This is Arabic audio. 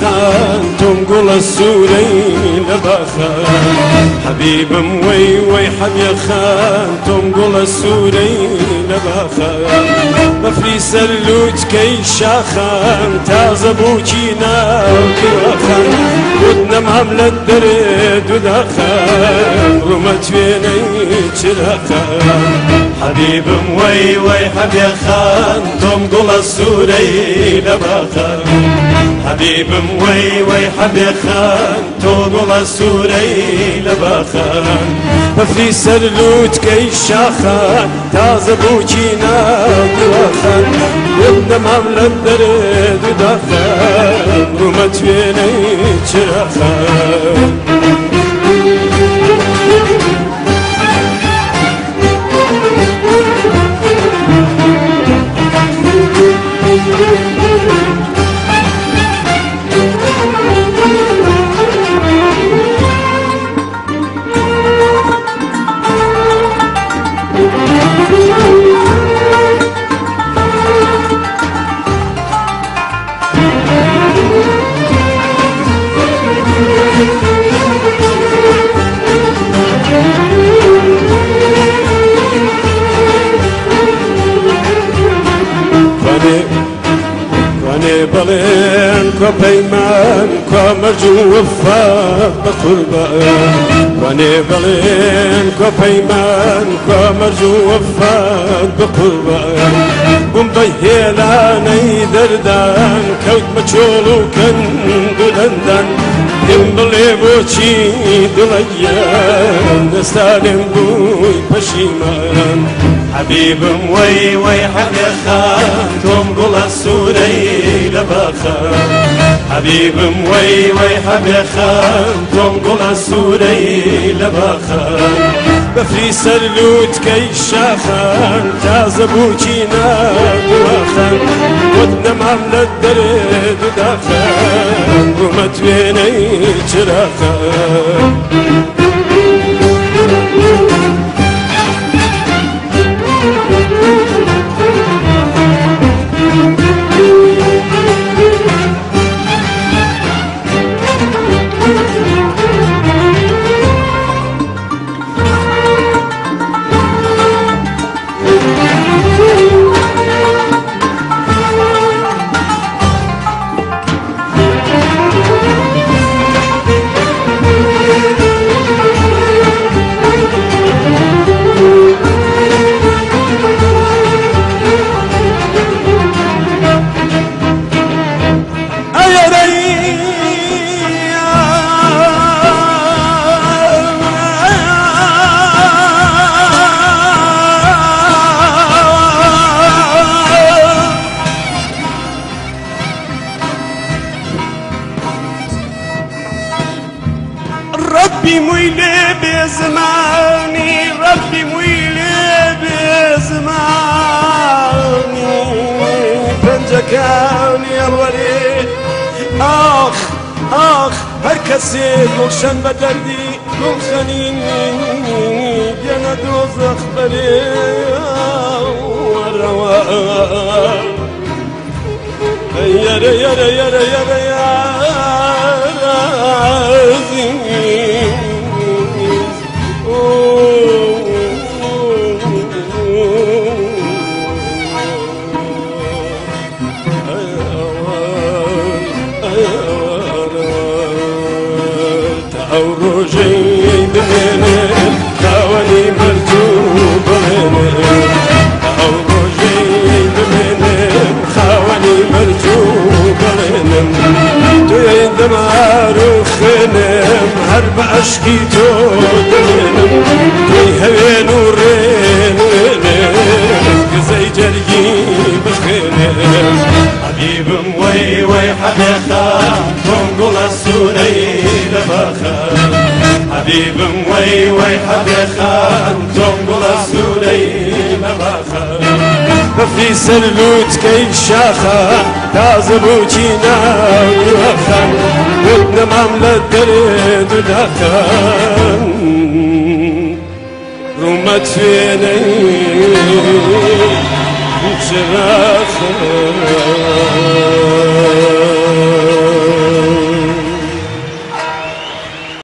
خان تنقل السوري لبخان حبيبم وي وي حبيا خان تنقل السوري لبخان بفري سلوت كي شاخان تازبوكي ناوكي ودنا معاملة درد ودخان رمت فيني ترخان حبيبم وي وي حبيا خان تنقل السوري لبخان حبيبم وي وي حبيا خان تنقل السوري لبخان بفري سلوت كي شاخان تازبوكي ناوكي ودنا معاملة درد ئەوانێ بەڵێن کۆ پەیمان کۆمەرج و وفا بە قوربانێ بەڵێن کۆ پەیمان کۆمەرج و وفا بە قوربان. گومبە هێلانەی دەردان کەوت بە چۆڵ و کەند و دەندان دم بڵێ بۆچی دڵەیە دەستانێم بووی پەشیمان. حبيبم وي وي حبي خان توم قول السوري لبخان حبيبم وي وي حبي خان توم قول السوري لبخان بفري سلوت كي شاخان تازبوكي نادوخان ودنا معمل الدرد داخان ومت بيني چراخان ربي مويلي بزماني ربي مويلي بزماني. پنجەکانی ئەڵوەرێ ئاخ ئاخ هەر کەسێ گوڵشەن بە دەردی گوڵخەنین گەنە دۆزەخ بەرێ وەرەوە یەرە یەرە یەرە یەرە ئەو ڕۆژەی بمێنێ تاوەنی مەرجوو بڵێنێ ئەو ڕۆژەی بمێنێ خاوەنی مەرجوو بڵێنم توێ دەمار و خوێنم هەر بە عشقی تۆ دەێنم حبيبم وي وي حبيخان تنقل سوري مباخا في سلوت كي شاخا تازبوكينا ويوخا ودنا مملة درد ودخان رمت فيني شراخا